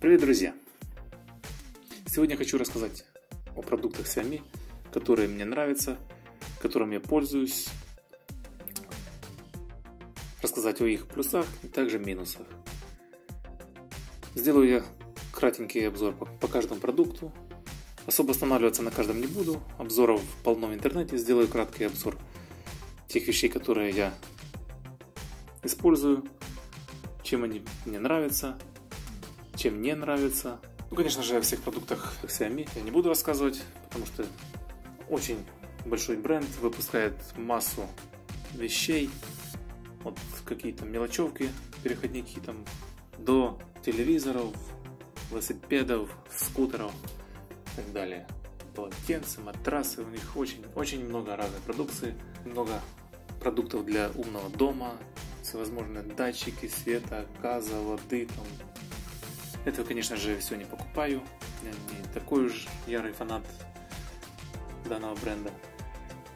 Привет, друзья! Сегодня хочу рассказать о продуктах Xiaomi, которые мне нравятся, которыми я пользуюсь, рассказать о их плюсах и также минусах. Сделаю я кратенький обзор по, по каждому продукту. Особо останавливаться на каждом не буду. Обзоров полно в интернете. Сделаю краткий обзор тех вещей, которые я использую, чем они мне нравятся, чем не нравится. Ну, конечно же, о всех продуктах Xiaomi я не буду рассказывать, потому что очень большой бренд выпускает массу вещей, вот какие-то мелочевки, переходники там, до телевизоров, велосипедов, скутеров и так далее. Полотенца, матрасы, у них очень, очень много разной продукции, много продуктов для умного дома, всевозможные датчики света, газа, воды, там. Это, конечно же, все не покупаю. Я не такой уж ярый фанат данного бренда.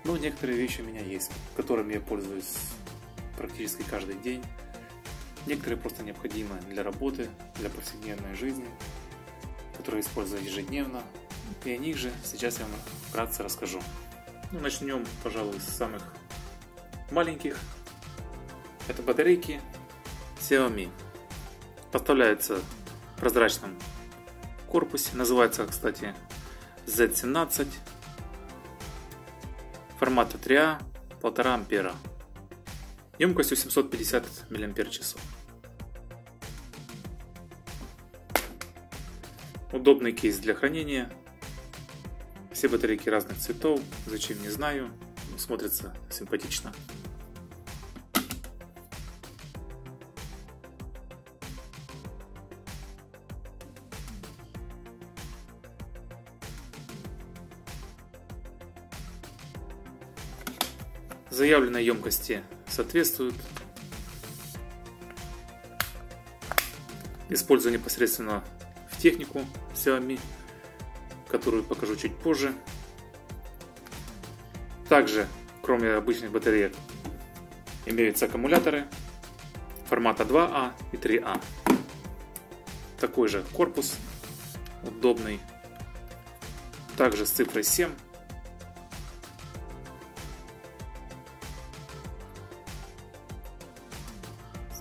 Но некоторые вещи у меня есть, которыми я пользуюсь практически каждый день. Некоторые просто необходимы для работы, для повседневной жизни, которые использую ежедневно. И о них же сейчас я вам вкратце расскажу. Ну, начнем, пожалуй, с самых маленьких. Это батарейки Xiaomi. Поставляются в прозрачном корпусе. Называется, кстати, Z17. Формата 3А, 1,5 ампера. Емкостью 750 мАч. Удобный кейс для хранения. Все батарейки разных цветов, зачем не знаю, смотрится симпатично. Заявленной емкости соответствуют. Использую непосредственно в технику Xiaomi, которую покажу чуть позже. Также, кроме обычных батареек, имеются аккумуляторы формата 2А и 3А. Такой же корпус, удобный. Также с цифрой 7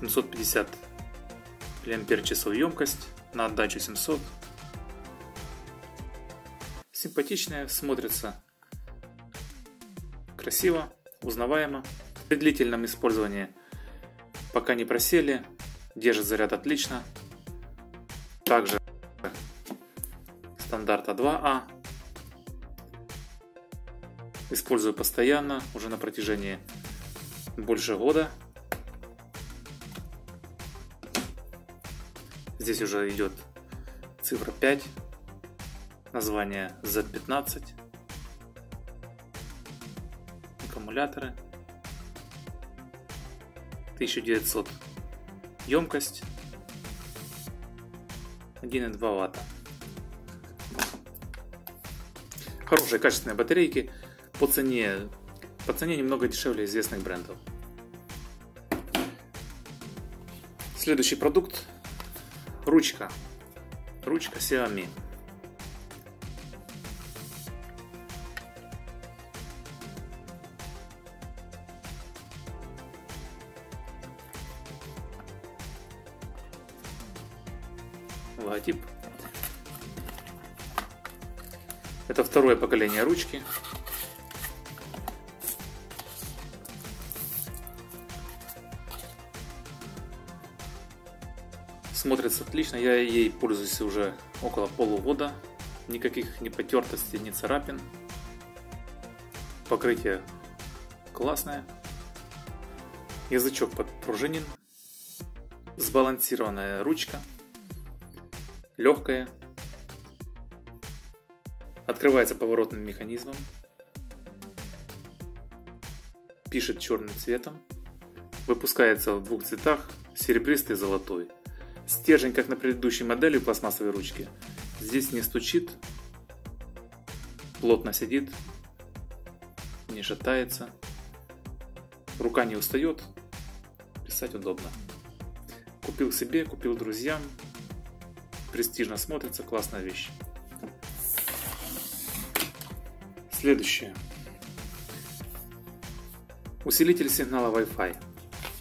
750 мАч емкость на отдачу 700. Симпатичная, смотрится красиво, узнаваемо. При длительном использовании пока не просели, держит заряд отлично. Также стандарта 2А. Использую постоянно, уже на протяжении больше года. Здесь уже идет цифра 5, название Z15, аккумуляторы, 1900 емкость, 1,2 ватта. Хорошие качественные батарейки. По цене, по цене немного дешевле известных брендов. Следующий продукт Ручка. Ручка Xiaomi. Логотип. Это второе поколение ручки. Смотрится отлично, я ей пользуюсь уже около полугода. Никаких ни потертостей, ни царапин. Покрытие классное. Язычок подпружинен. Сбалансированная ручка. Легкая. Открывается поворотным механизмом. Пишет черным цветом. Выпускается в двух цветах, серебристый и золотой. Стержень, как на предыдущей модели пластмассовой ручки, здесь не стучит, плотно сидит, не шатается, рука не устает, писать удобно. Купил себе, купил друзьям, престижно смотрится, классная вещь. Следующее. Усилитель сигнала Wi-Fi.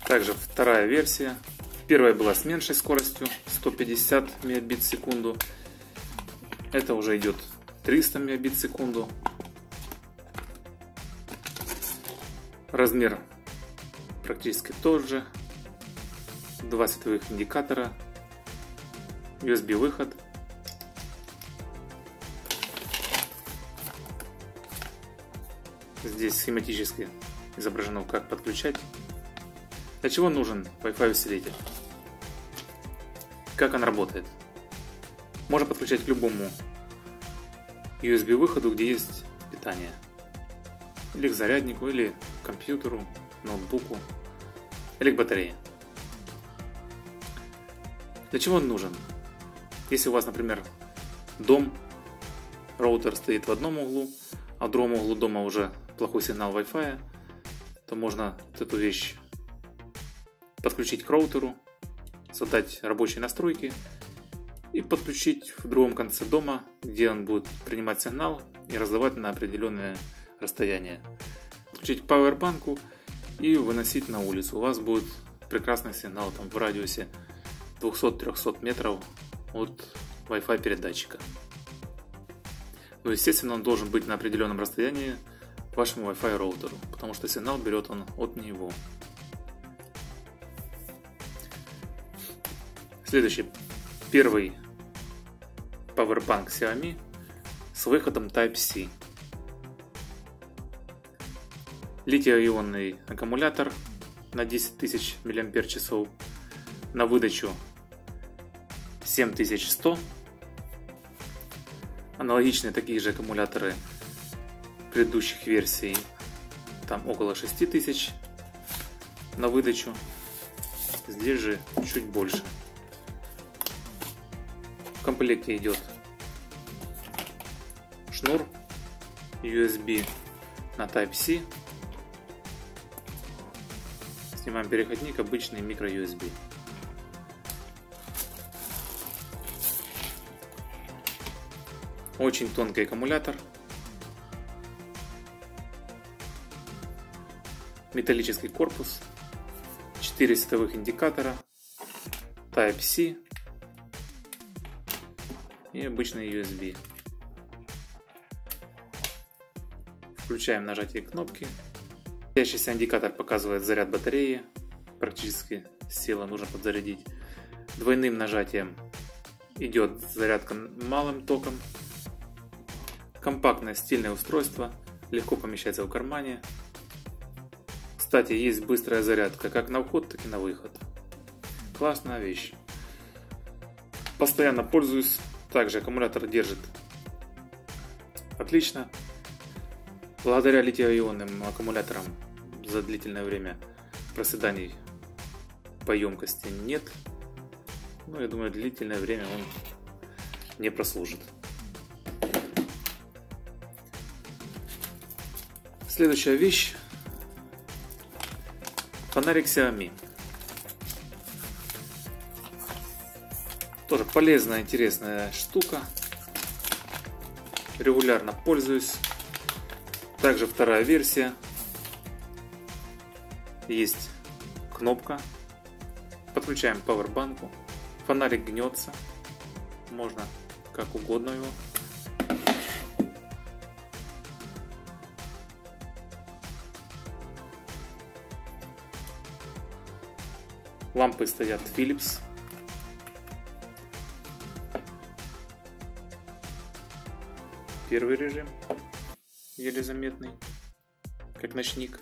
Также вторая версия. Первая была с меньшей скоростью, 150 мегабит в секунду. Это уже идет 300 мегабит в секунду. Размер практически тот же. Два световых индикатора. USB выход. Здесь схематически изображено, как подключать. Для чего нужен Wi-Fi усилитель? Как он работает? Можно подключать к любому USB выходу, где есть питание. Или к заряднику, или к компьютеру, ноутбуку, или к батарее. Для чего он нужен? Если у вас, например, дом, роутер стоит в одном углу, а в другом углу дома уже плохой сигнал Wi-Fi, то можно эту вещь подключить к роутеру, создать рабочие настройки и подключить в другом конце дома, где он будет принимать сигнал и раздавать на определенное расстояние. Подключить к пауэрбанку и выносить на улицу. У вас будет прекрасный сигнал там в радиусе 200-300 метров от Wi-Fi передатчика. Но естественно он должен быть на определенном расстоянии к вашему Wi-Fi роутеру, потому что сигнал берет он от него. Следующий. Первый Powerbank Xiaomi с выходом Type-C. Литий-ионный аккумулятор на 10 тысяч мАч на выдачу 7100. Аналогичные такие же аккумуляторы предыдущих версий, там около 6000 на выдачу. Здесь же чуть больше. Комплекте идет шнур USB на Type-C. Снимаем переходник, обычный микро USB. Очень тонкий аккумулятор. Металлический корпус. 4 световых индикатора. Type-C и обычный USB. Включаем нажатие кнопки. Светящийся индикатор показывает заряд батареи. Практически села нужно подзарядить. Двойным нажатием идет зарядка малым током. Компактное стильное устройство. Легко помещается в кармане. Кстати, есть быстрая зарядка как на вход, так и на выход. Классная вещь. Постоянно пользуюсь также аккумулятор держит отлично. Благодаря литий-ионным аккумуляторам за длительное время проседаний по емкости нет. Ну, я думаю, длительное время он не прослужит. Следующая вещь. Фонарик Xiaomi. Тоже полезная, интересная штука. Регулярно пользуюсь. Также вторая версия. Есть кнопка. Подключаем пауэрбанку. Фонарик гнется. Можно как угодно его. Лампы стоят Philips Первый режим, еле заметный, как ночник.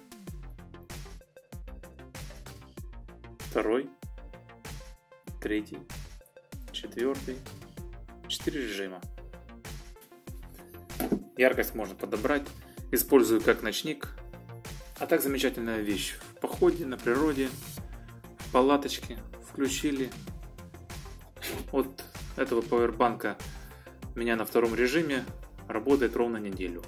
Второй, третий, четвертый, четыре режима. Яркость можно подобрать, использую как ночник. А так замечательная вещь. В походе, на природе, в палаточке включили. От этого пауэрбанка меня на втором режиме работает ровно неделю.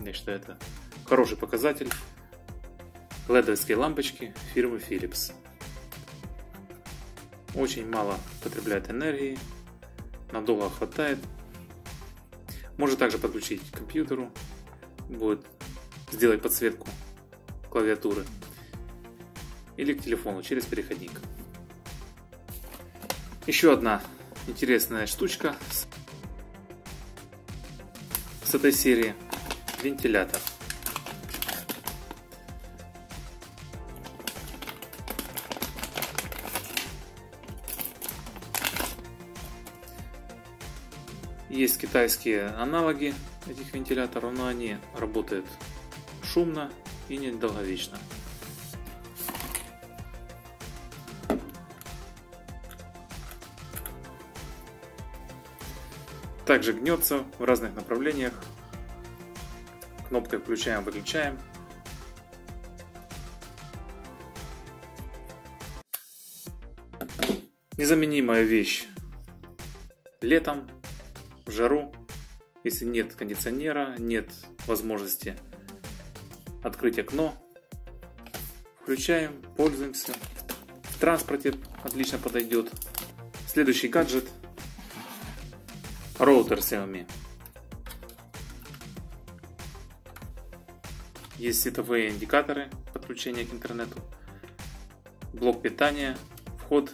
Я считаю, это хороший показатель. Ледовские лампочки фирмы Philips. очень мало потребляет энергии, надолго хватает. Можно также подключить к компьютеру, будет сделать подсветку клавиатуры или к телефону через переходник. Еще одна интересная штучка этой серии вентилятор. Есть китайские аналоги этих вентиляторов, но они работают шумно и недолговечно. Также гнется в разных направлениях. Кнопкой включаем-выключаем. Незаменимая вещь летом в жару, если нет кондиционера, нет возможности открыть окно, включаем, пользуемся. В транспорте отлично подойдет. Следующий гаджет роутер Xiaomi. Есть световые индикаторы подключения к интернету, блок питания, вход,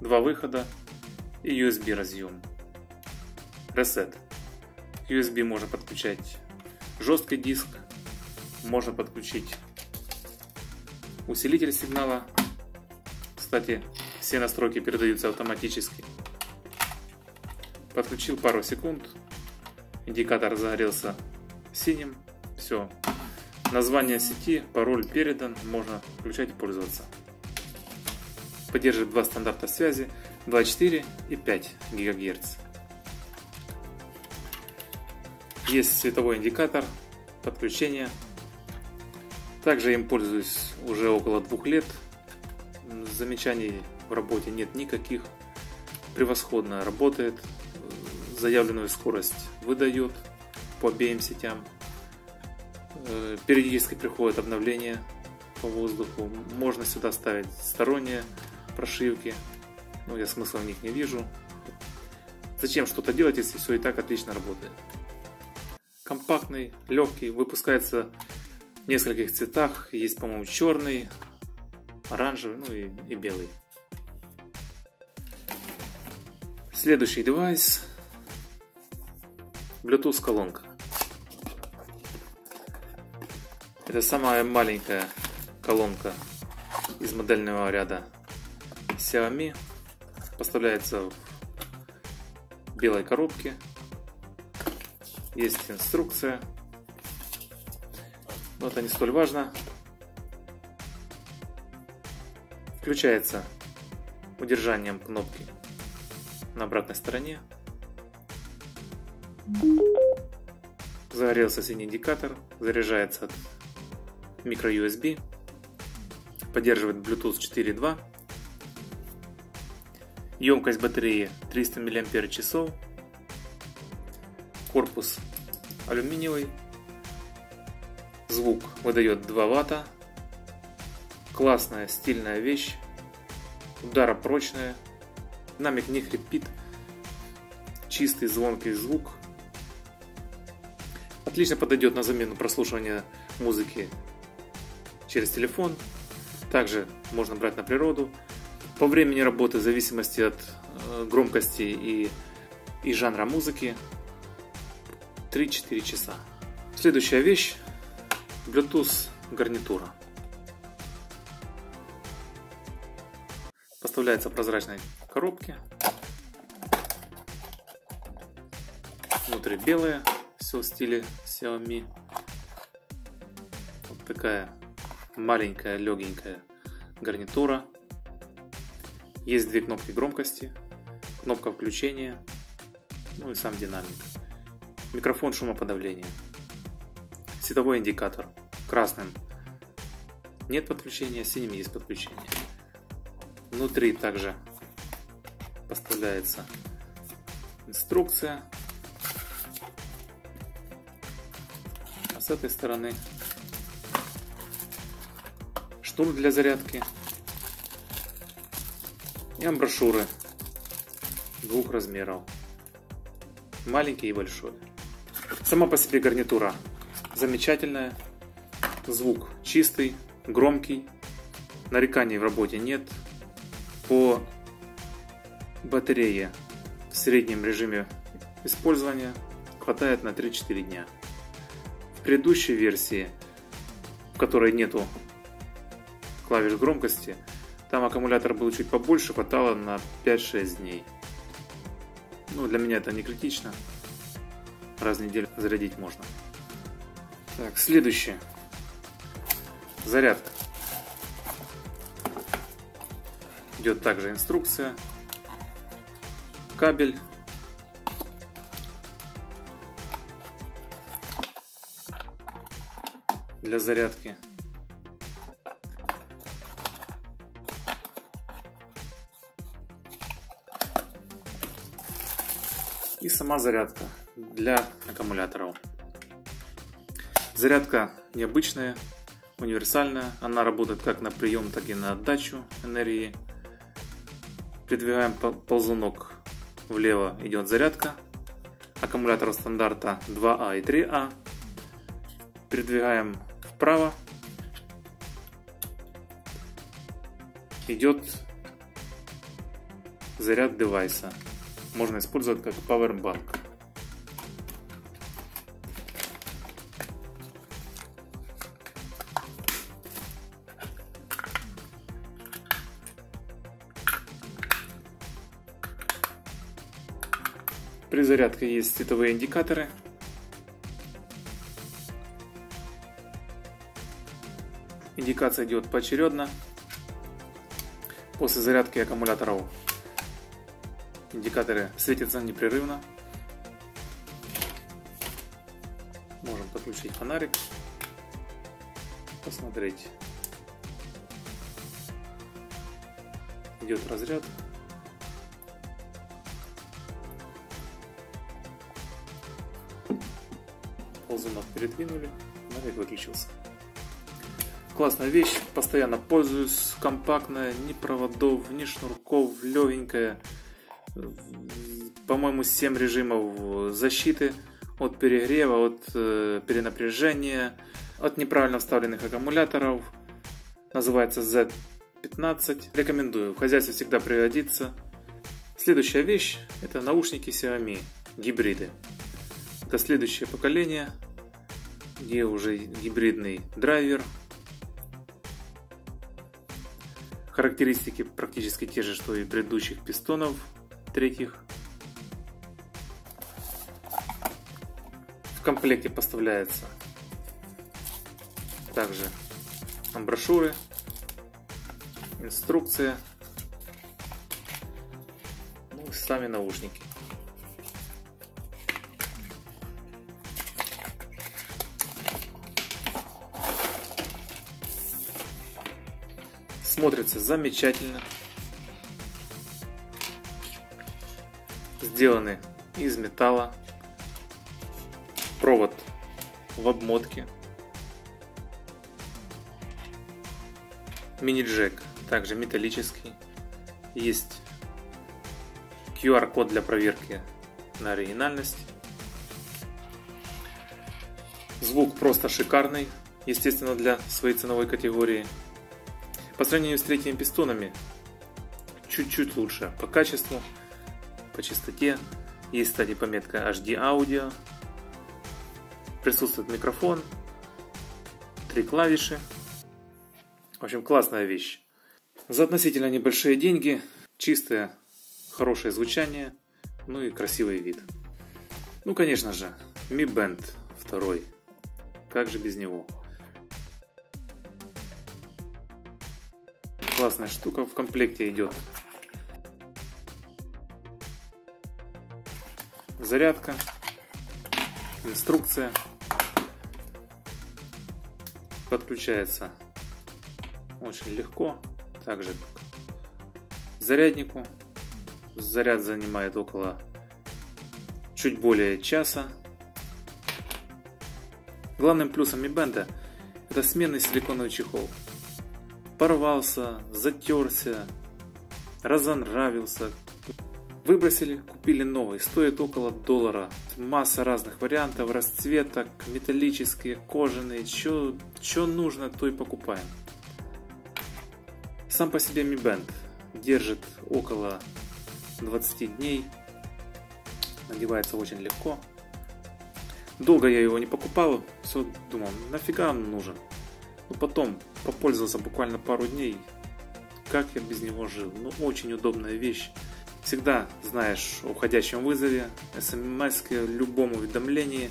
два выхода и USB разъем. Reset. USB можно подключать жесткий диск, можно подключить усилитель сигнала. Кстати, все настройки передаются автоматически. Подключил пару секунд, индикатор загорелся синим, все. Название сети, пароль передан, можно включать и пользоваться. Поддерживает два стандарта связи 2,4 и 5 ГГц. Есть световой индикатор подключения. Также им пользуюсь уже около двух лет. Замечаний в работе нет никаких. Превосходно работает. Заявленную скорость выдает по обеим сетям. Э, периодически приходят обновления по воздуху. Можно сюда ставить сторонние прошивки. Но я смысла в них не вижу. Зачем что-то делать, если все и так отлично работает? компактный, легкий, выпускается в нескольких цветах. Есть, по-моему, черный, оранжевый, ну и, и белый. Следующий девайс Bluetooth колонка. Это самая маленькая колонка из модельного ряда Xiaomi. Поставляется в белой коробке есть инструкция. Но это не столь важно. Включается удержанием кнопки на обратной стороне. Загорелся синий индикатор, заряжается от micro-USB, поддерживает Bluetooth 4.2, емкость батареи 300 мАч, корпус алюминиевый, звук выдает 2 ватта, классная стильная вещь, ударопрочная, динамик не хрипит, чистый звонкий звук, отлично подойдет на замену прослушивания музыки через телефон, также можно брать на природу, по времени работы в зависимости от э, громкости и, и жанра музыки 3-4 часа. Следующая вещь Bluetooth гарнитура. Поставляется в прозрачной коробке. Внутри белое, все в стиле Xiaomi. Вот такая маленькая, легенькая гарнитура. Есть две кнопки громкости, кнопка включения, ну и сам динамик. Микрофон шумоподавления. Световой индикатор. Красным нет подключения, синим есть подключение. Внутри также поставляется инструкция. С этой стороны шнур для зарядки. И амброшюры двух размеров. Маленький и большой. Сама по себе гарнитура замечательная. Звук чистый, громкий. Нареканий в работе нет. По батарее в среднем режиме использования хватает на 3-4 дня. Предыдущей версии, в которой нету клавиш громкости, там аккумулятор был чуть побольше, хватало на 5-6 дней. Ну, для меня это не критично. Раз в неделю зарядить можно. Так, следующее. Зарядка. Идет также инструкция. Кабель. Для зарядки. и сама зарядка для аккумуляторов. Зарядка необычная, универсальная. Она работает как на прием, так и на отдачу энергии. Придвигаем ползунок влево, идет зарядка. Аккумулятор стандарта 2А и 3А. Передвигаем вправо. Идет заряд девайса можно использовать как Powerbank. При зарядке есть световые индикаторы. Индикация идет поочередно. После зарядки аккумуляторов Индикаторы светятся непрерывно. Можем подключить фонарик, посмотреть. Идет разряд. Ползунок передвинули, фонарик выключился. Классная вещь, постоянно пользуюсь, компактная, ни проводов, ни шнурков, легенькая по-моему, 7 режимов защиты от перегрева, от э, перенапряжения, от неправильно вставленных аккумуляторов. Называется Z15. Рекомендую. В хозяйстве всегда пригодится. Следующая вещь – это наушники Xiaomi гибриды. Это следующее поколение, где уже гибридный драйвер. Характеристики практически те же, что и предыдущих пистонов третьих в комплекте поставляется также брошюры, инструкция, ну и сами наушники. Смотрится замечательно. сделаны из металла. Провод в обмотке. Мини-джек, также металлический. Есть QR-код для проверки на оригинальность. Звук просто шикарный, естественно, для своей ценовой категории. По сравнению с третьими пистонами, чуть-чуть лучше по качеству, по частоте. Есть, кстати, пометка HD Audio. Присутствует микрофон. Три клавиши. В общем, классная вещь. За относительно небольшие деньги. Чистое, хорошее звучание. Ну и красивый вид. Ну, конечно же, Mi Band 2. Как же без него? Классная штука. В комплекте идет зарядка, инструкция. Подключается очень легко, также к заряднику. Заряд занимает около чуть более часа. Главным плюсом Mi Band это сменный силиконовый чехол. Порвался, затерся, разонравился. Выбросили, купили новый, стоит около доллара. Масса разных вариантов, расцветок, металлические, кожаные, что нужно, то и покупаем. Сам по себе Mi Band держит около 20 дней, надевается очень легко. Долго я его не покупал, все думал, нафига он нужен. Но потом попользовался буквально пару дней, как я без него жил. Ну, очень удобная вещь. Всегда знаешь о уходящем вызове, смс любом уведомлении.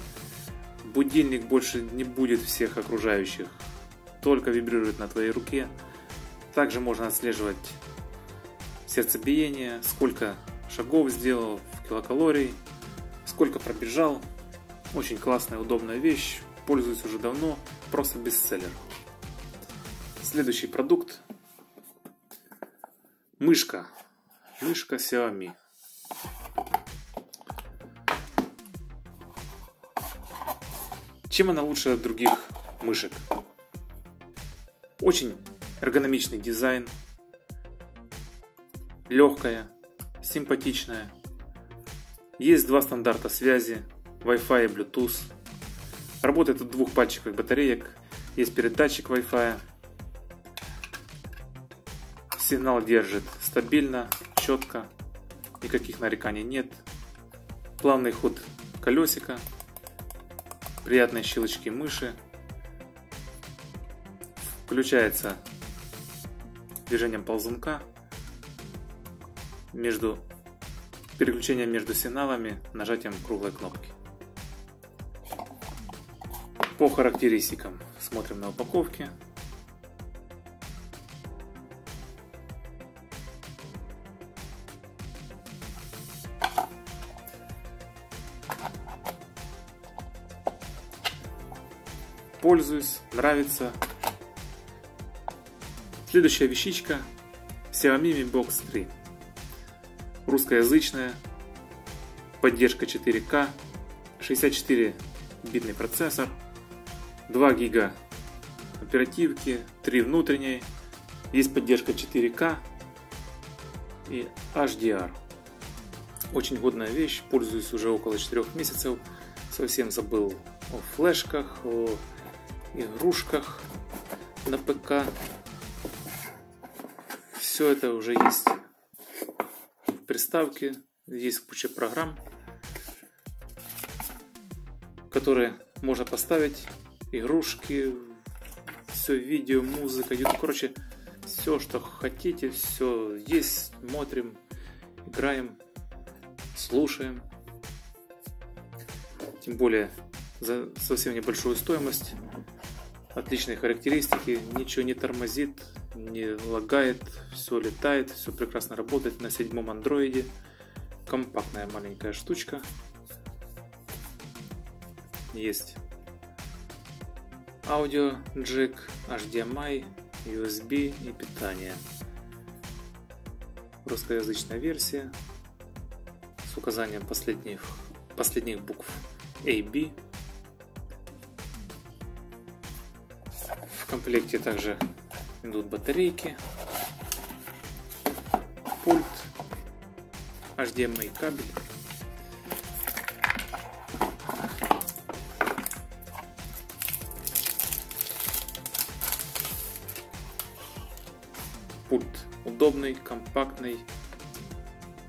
Будильник больше не будет всех окружающих, только вибрирует на твоей руке. Также можно отслеживать сердцебиение, сколько шагов сделал, килокалорий, сколько пробежал. Очень классная, удобная вещь. Пользуюсь уже давно. Просто бестселлер. Следующий продукт. Мышка. Мышка Xiaomi. Чем она лучше от других мышек? Очень эргономичный дизайн, легкая, симпатичная. Есть два стандарта связи, Wi-Fi и Bluetooth. Работает от двух пальчиковых батареек, есть передатчик Wi-Fi. Сигнал держит стабильно, четко, никаких нареканий нет. Плавный ход колесика, приятные щелчки мыши. Включается движением ползунка между переключением между сигналами нажатием круглой кнопки. По характеристикам смотрим на упаковке. Пользуюсь, нравится. Следующая вещичка. Xiaomi Mi Box 3 русскоязычная, поддержка 4К, 64-битный процессор, 2 гига оперативки, 3 внутренней, есть поддержка 4К и HDR. Очень годная вещь, пользуюсь уже около 4 месяцев, совсем забыл о флешках, о игрушках на ПК. Все это уже есть. Приставки, есть куча программ, которые можно поставить, игрушки, все видео, музыка, YouTube, короче, все, что хотите, все есть, смотрим, играем, слушаем. Тем более за совсем небольшую стоимость, отличные характеристики, ничего не тормозит, не лагает, все летает, все прекрасно работает на седьмом андроиде. Компактная маленькая штучка. Есть аудио джек, HDMI, USB и питание. Русскоязычная версия с указанием последних, последних букв AB. В комплекте также идут батарейки, пульт, HDMI кабель. Пульт удобный, компактный,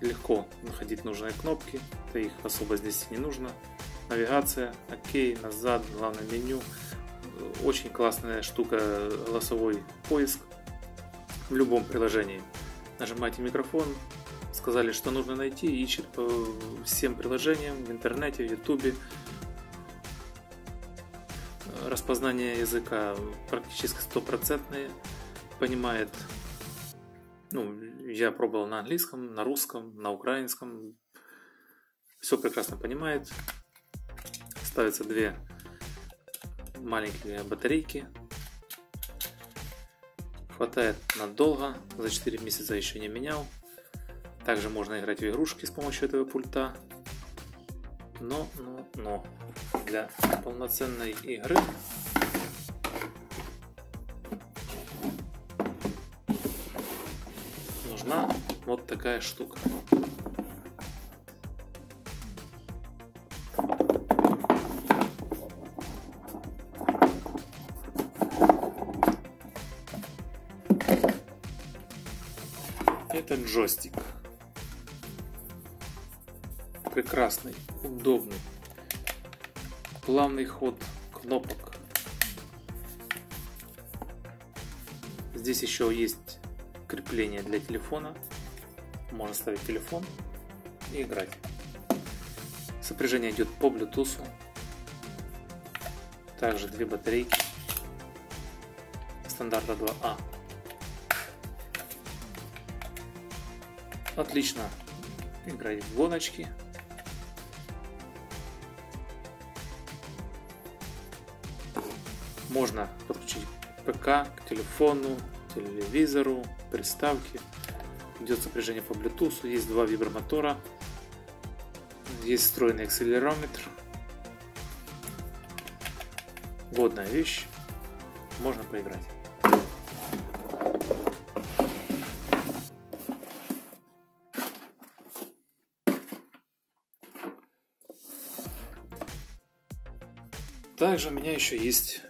легко находить нужные кнопки, то их особо здесь не нужно. Навигация, окей, назад, главное меню, очень классная штука голосовой поиск в любом приложении. Нажимаете микрофон, сказали, что нужно найти, ищет по всем приложениям в интернете, в ютубе. Распознание языка практически стопроцентное, понимает, ну, я пробовал на английском, на русском, на украинском, все прекрасно понимает. Ставятся две маленькие батарейки. Хватает надолго, за 4 месяца еще не менял. Также можно играть в игрушки с помощью этого пульта. Но, но, но для полноценной игры нужна Вот такая штука. Джойстик. Прекрасный, удобный, плавный ход кнопок. Здесь еще есть крепление для телефона. Можно ставить телефон и играть. Сопряжение идет по Bluetooth. Также две батарейки стандарта 2А. Отлично играть в гоночки. Можно подключить ПК к телефону, телевизору, приставке. Идет сопряжение по Bluetooth, есть два вибромотора, есть встроенный акселерометр. Годная вещь, можно поиграть. Также у меня еще есть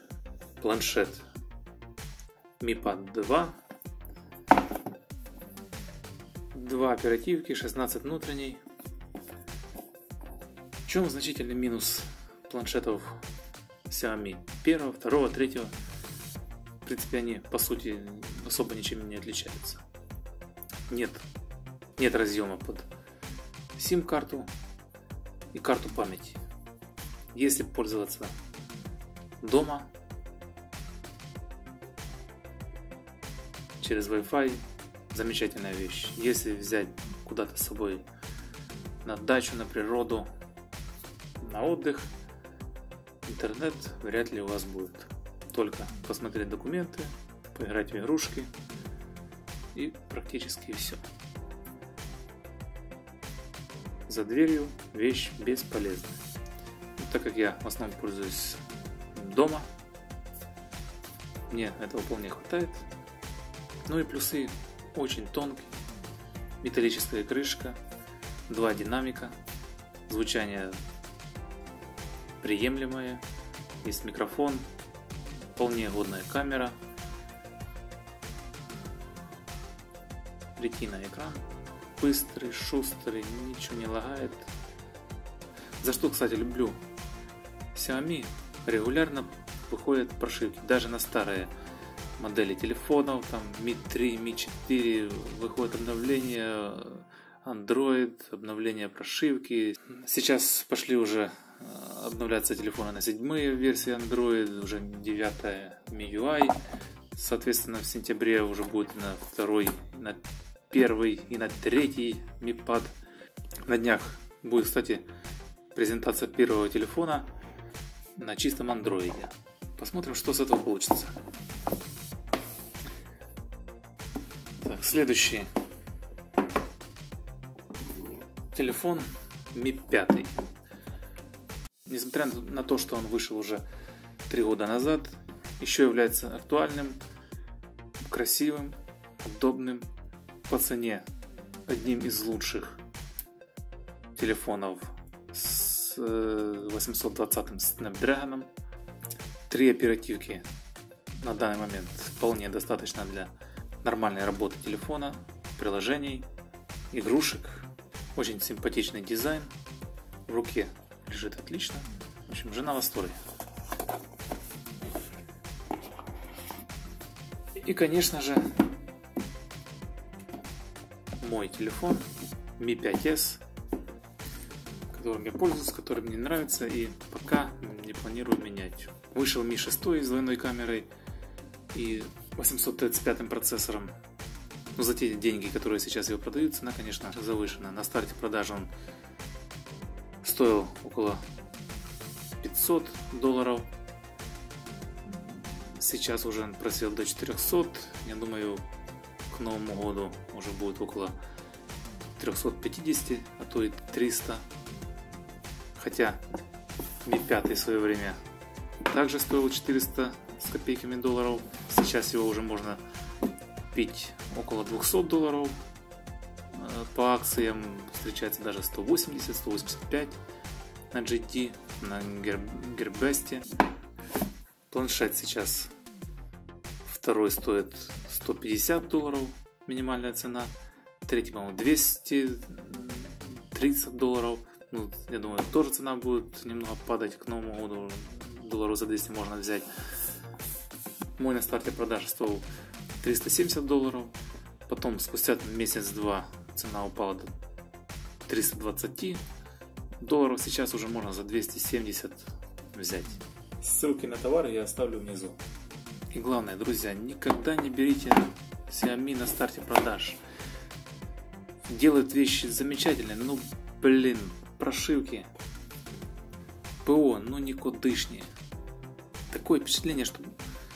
планшет Mi Pad 2. Два оперативки, 16 внутренней. В чем значительный минус планшетов Xiaomi? Первого, второго, третьего. В принципе, они по сути особо ничем не отличаются. Нет, нет разъема под сим-карту и карту памяти. Если пользоваться дома через Wi-Fi замечательная вещь. Если взять куда-то с собой на дачу, на природу, на отдых, интернет вряд ли у вас будет. Только посмотреть документы, поиграть в игрушки и практически все. За дверью вещь бесполезная. Так как я в основном пользуюсь дома. Мне этого вполне хватает. Ну и плюсы. Очень тонкий, металлическая крышка, два динамика, звучание приемлемое, есть микрофон, вполне годная камера, ретина экран, быстрый, шустрый, ничего не лагает. За что, кстати, люблю Xiaomi, регулярно выходят прошивки, даже на старые модели телефонов, там Mi 3, Mi 4, выходит обновление Android, обновление прошивки. Сейчас пошли уже э, обновляться телефоны на седьмые версии Android, уже 9 MIUI. Соответственно, в сентябре уже будет на второй, на первый и на третий Mi Pad. На днях будет, кстати, презентация первого телефона на чистом андроиде. Посмотрим, что с этого получится. Так, следующий телефон Mi 5. Несмотря на то, что он вышел уже три года назад, еще является актуальным, красивым, удобным по цене одним из лучших телефонов с 820 Snapdragon. Три оперативки на данный момент вполне достаточно для нормальной работы телефона, приложений, игрушек. Очень симпатичный дизайн. В руке лежит отлично. В общем, жена в восторге. И, конечно же, мой телефон Mi 5s которым я пользуюсь, который мне нравится и пока не планирую менять. Вышел Mi 6 с двойной камерой и 835 процессором. Но за те деньги, которые сейчас его продают, цена, конечно, завышена. На старте продажи он стоил около 500 долларов. Сейчас уже он просел до 400. Я думаю, к Новому году уже будет около 350, а то и 300 хотя Mi 5 в свое время также стоил 400 с копейками долларов. Сейчас его уже можно купить около 200 долларов. по акциям встречается даже 180-185 на GT, на Gearbest. Планшет сейчас второй стоит 150 долларов, минимальная цена. Третий, по-моему, 230 долларов. Ну, я думаю, тоже цена будет немного падать к Новому году. Долларов за 200 можно взять. Мой на старте продажи стоил 370 долларов. Потом спустя месяц-два цена упала до 320 долларов. Сейчас уже можно за 270 взять. Ссылки на товары я оставлю внизу. И главное, друзья, никогда не берите Xiaomi на старте продаж. Делают вещи замечательные, ну блин, прошивки. ПО, ну никудышнее. Такое впечатление, что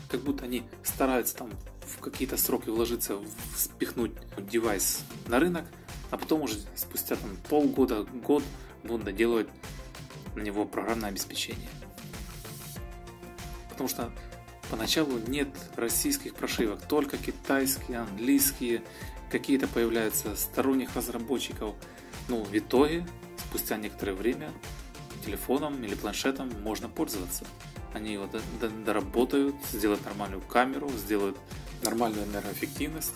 как будто они стараются там в какие-то сроки вложиться, спихнуть девайс на рынок, а потом уже спустя там полгода, год будут доделывать на него программное обеспечение. Потому что поначалу нет российских прошивок, только китайские, английские, какие-то появляются сторонних разработчиков. Ну, в итоге, спустя некоторое время, телефоном или планшетом можно пользоваться. Они его доработают, сделают нормальную камеру, сделают нормальную энергоэффективность.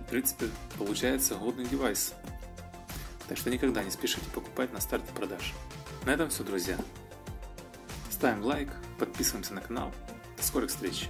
В принципе, получается годный девайс. Так что никогда не спешите покупать на старте продаж. На этом все, друзья. Ставим лайк, подписываемся на канал. До скорых встреч!